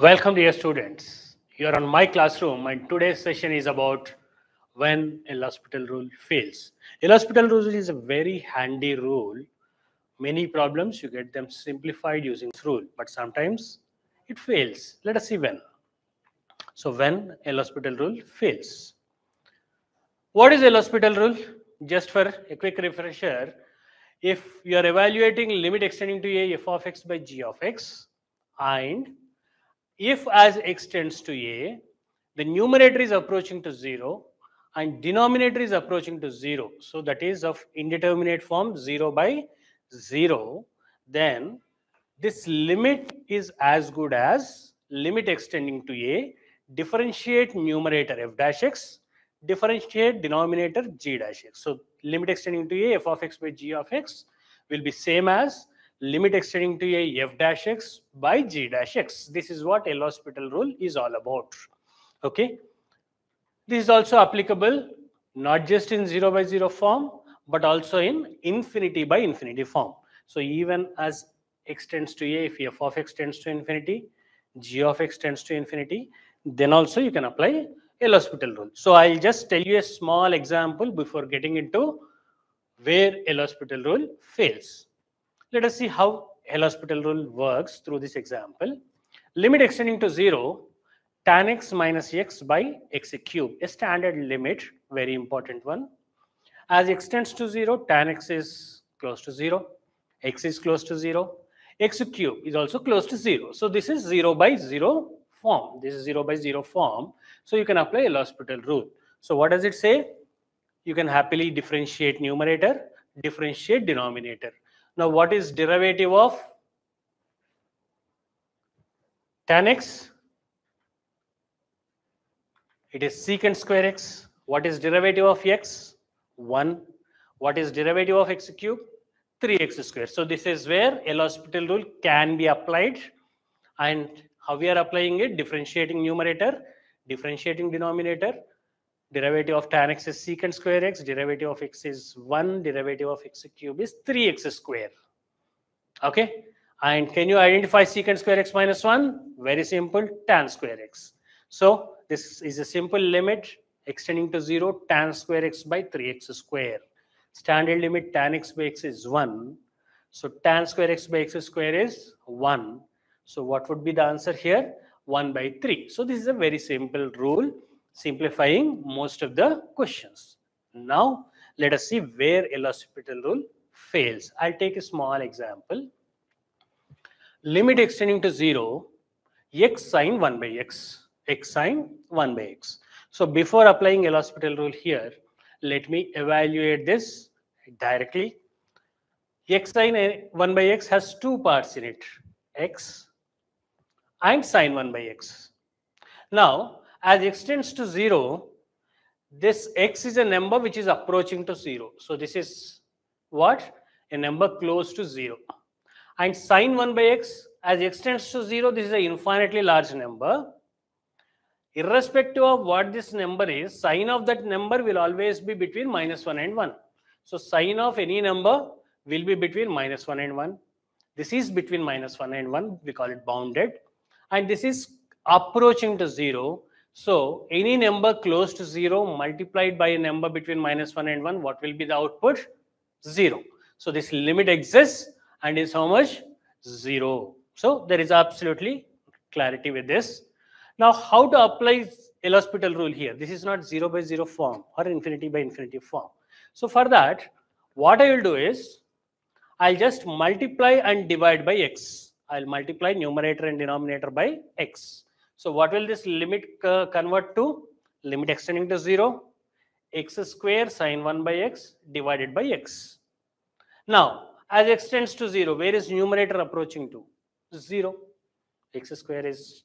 Welcome dear students. You are on my classroom and today's session is about when L'Hospital rule fails. L'Hospital rule is a very handy rule. Many problems you get them simplified using this rule, but sometimes it fails. Let us see when. So when L'Hospital rule fails. What is L'Hospital rule? Just for a quick refresher, if you are evaluating limit extending to a f of x by g of x and if as x tends to a, the numerator is approaching to 0 and denominator is approaching to 0. So that is of indeterminate form 0 by 0. Then this limit is as good as limit extending to a differentiate numerator f dash x differentiate denominator g dash x. So limit extending to a f of x by g of x will be same as limit extending to a f dash x by g dash x. This is what a L'Hospital rule is all about. Okay. This is also applicable not just in 0 by 0 form, but also in infinity by infinity form. So even as x tends to a, if f of x tends to infinity, g of x tends to infinity, then also you can apply a L'Hospital rule. So I'll just tell you a small example before getting into where a L'Hospital rule fails. Let us see how L'Hospital rule works through this example. Limit extending to 0, tan x minus x by x cube, a standard limit, very important one. As x tends to 0, tan x is close to 0, x is close to 0, x cube is also close to 0. So this is 0 by 0 form. This is 0 by 0 form. So you can apply L'Hospital rule. So what does it say? You can happily differentiate numerator, differentiate denominator. Now, what is derivative of tan x? It is secant square x. What is derivative of x? 1. What is derivative of x cube? 3x square. So this is where L'Hospital rule can be applied. And how we are applying it? Differentiating numerator, differentiating denominator. Derivative of tan x is secant square x. Derivative of x is 1. Derivative of x cube is 3x square. Okay. And can you identify secant square x minus 1? Very simple, tan square x. So this is a simple limit extending to 0, tan square x by 3x square. Standard limit tan x by x is 1. So tan square x by x square is 1. So what would be the answer here? 1 by 3. So this is a very simple rule simplifying most of the questions. Now let us see where L'Hospital rule fails. I'll take a small example. Limit extending to 0, x sine 1 by x, x sine 1 by x. So before applying L'Hospital rule here, let me evaluate this directly. x sine 1 by x has two parts in it, x and sine 1 by x. Now, as x tends to 0, this x is a number which is approaching to 0. So this is what? A number close to 0. And sine 1 by x, as x tends to 0, this is an infinitely large number. Irrespective of what this number is, sine of that number will always be between minus 1 and 1. So sine of any number will be between minus 1 and 1. This is between minus 1 and 1. We call it bounded. And this is approaching to 0. So any number close to 0 multiplied by a number between minus 1 and 1, what will be the output? 0. So this limit exists and is how much? 0. So there is absolutely clarity with this. Now how to apply L'Hospital rule here? This is not 0 by 0 form or infinity by infinity form. So for that, what I will do is, I'll just multiply and divide by x. I'll multiply numerator and denominator by x. So what will this limit convert to? Limit extending to 0, x square sine 1 by x divided by x. Now, as x tends to 0, where is numerator approaching to? 0. x square is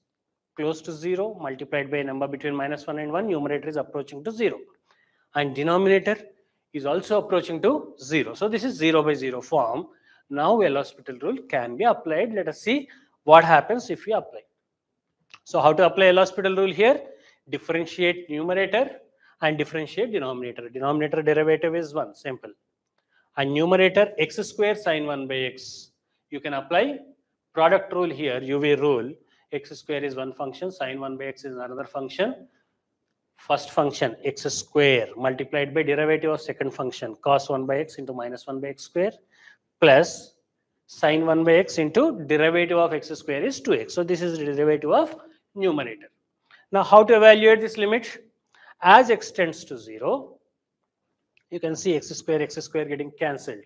close to 0 multiplied by a number between minus 1 and 1, numerator is approaching to 0. And denominator is also approaching to 0. So this is 0 by 0 form. Now L'Hospital rule can be applied. Let us see what happens if we apply. So how to apply L'Hospital rule here? Differentiate numerator and differentiate denominator. Denominator derivative is 1, simple. And numerator x square sine 1 by x. You can apply product rule here, UV rule. x square is one function, sine 1 by x is another function. First function x square multiplied by derivative of second function cos 1 by x into minus 1 by x square plus sine 1 by x into derivative of x square is 2x. So this is the derivative of numerator. Now how to evaluate this limit? As x tends to 0, you can see x square, x square getting cancelled.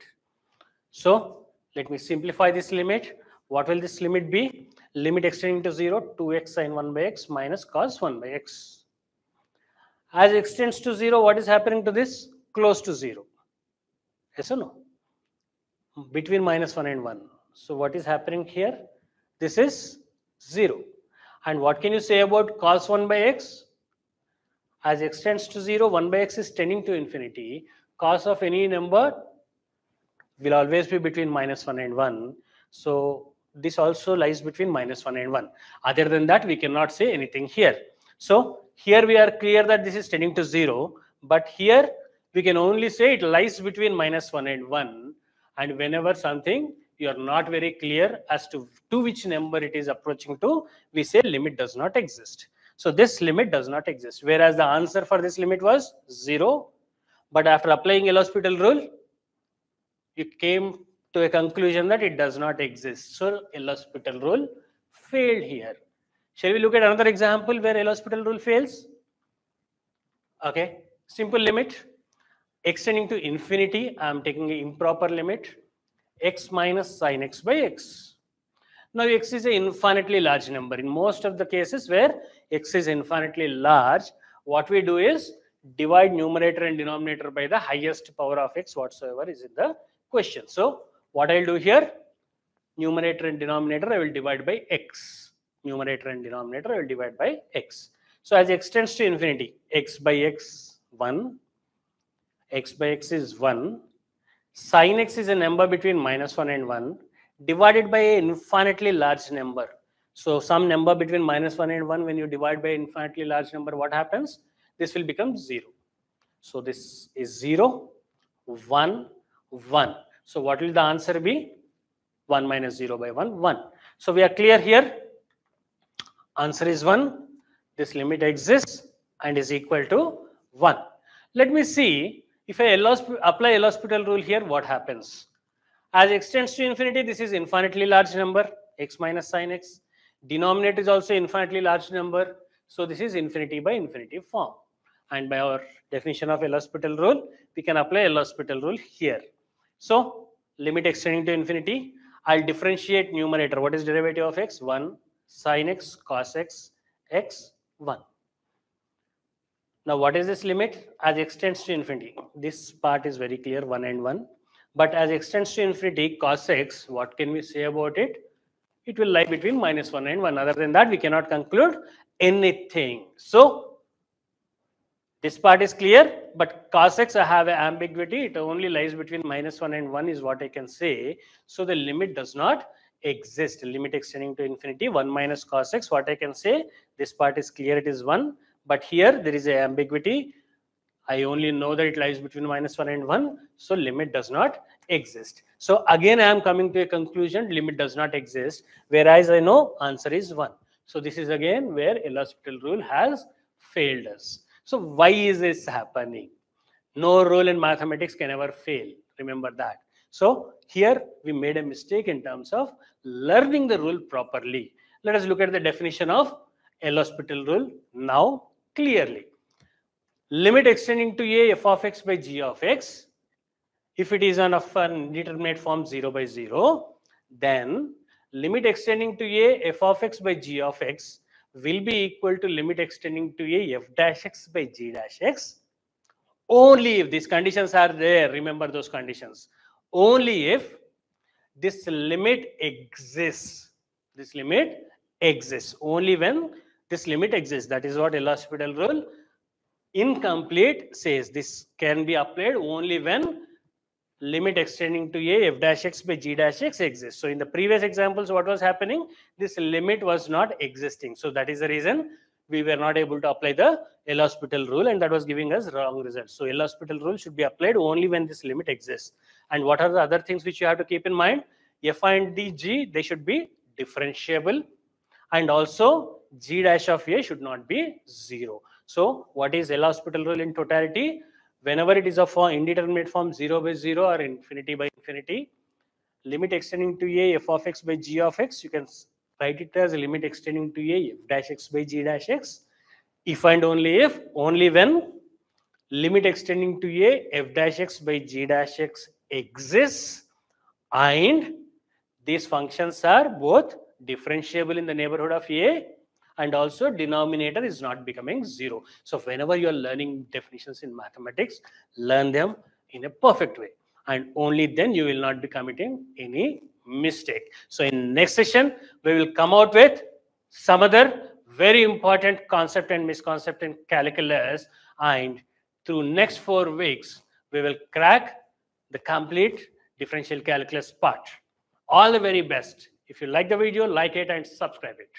So let me simplify this limit. What will this limit be? Limit extending to 0, 2x sine 1 by x minus cos 1 by x. As x tends to 0, what is happening to this? Close to 0. Yes or no? Between minus 1 and 1. So what is happening here? This is 0. And what can you say about cos 1 by x? As x tends to 0, 1 by x is tending to infinity. Cos of any number will always be between minus 1 and 1. So this also lies between minus 1 and 1. Other than that, we cannot say anything here. So here we are clear that this is tending to 0. But here we can only say it lies between minus 1 and 1. And whenever something you are not very clear as to to which number it is approaching to, we say limit does not exist. So this limit does not exist. Whereas the answer for this limit was 0. But after applying L'Hospital rule, you came to a conclusion that it does not exist. So L'Hospital rule failed here. Shall we look at another example where L'Hospital rule fails? Okay, simple limit extending to infinity. I am taking an improper limit x minus sine x by x. Now x is an infinitely large number. In most of the cases where x is infinitely large, what we do is divide numerator and denominator by the highest power of x whatsoever is in the question. So what I'll do here, numerator and denominator, I will divide by x. Numerator and denominator, I will divide by x. So as x tends to infinity, x by x, 1. X by x is 1. Sin x is a number between minus 1 and 1 divided by an infinitely large number. So some number between minus 1 and 1, when you divide by infinitely large number, what happens? This will become 0. So this is 0, 1, 1. So what will the answer be? 1 minus 0 by 1, 1. So we are clear here. Answer is 1. This limit exists and is equal to 1. Let me see if I apply L'Hospital rule here, what happens? As x tends to infinity, this is infinitely large number, x minus sine x. Denominator is also infinitely large number. So this is infinity by infinity form. And by our definition of L'Hospital rule, we can apply L'Hospital rule here. So limit extending to infinity, I'll differentiate numerator. What is derivative of x? 1 sine x cos x x 1. Now what is this limit? As x tends to infinity. This part is very clear 1 and 1. But as x tends to infinity cos x, what can we say about it? It will lie between minus 1 and 1. Other than that, we cannot conclude anything. So this part is clear, but cos x I have an ambiguity. It only lies between minus 1 and 1 is what I can say. So the limit does not exist. Limit extending to infinity, 1 minus cos x. What I can say, this part is clear, it is 1. But here there is an ambiguity. I only know that it lies between minus 1 and 1. So limit does not exist. So again, I am coming to a conclusion, limit does not exist. Whereas I know answer is 1. So this is again where L'Hospital rule has failed us. So why is this happening? No rule in mathematics can ever fail. Remember that. So here we made a mistake in terms of learning the rule properly. Let us look at the definition of L'Hospital rule now clearly. Limit extending to a f of x by g of x. If it is on of an indeterminate form 0 by 0, then limit extending to a f of x by g of x will be equal to limit extending to a f dash x by g dash x only if these conditions are there remember those conditions only if this limit exists this limit exists only when this limit exists that is what L'Hospital rule incomplete says this can be applied only when limit extending to a f dash x by g dash x exists. So in the previous examples, what was happening? This limit was not existing. So that is the reason we were not able to apply the L'Hospital rule and that was giving us wrong results. So L'Hospital rule should be applied only when this limit exists. And what are the other things which you have to keep in mind? f and d, g, they should be differentiable and also g dash of a should not be 0. So what is L'Hospital rule in totality? Whenever it is of a indeterminate form 0 by 0 or infinity by infinity, limit extending to a f of x by g of x, you can write it as a limit extending to a f dash x by g dash x. If and only if, only when limit extending to a f dash x by g dash x exists and these functions are both differentiable in the neighborhood of a and also denominator is not becoming zero. So whenever you are learning definitions in mathematics, learn them in a perfect way and only then you will not be committing any mistake. So in next session, we will come out with some other very important concept and misconcept in calculus and through next four weeks, we will crack the complete differential calculus part. All the very best. If you like the video, like it and subscribe it.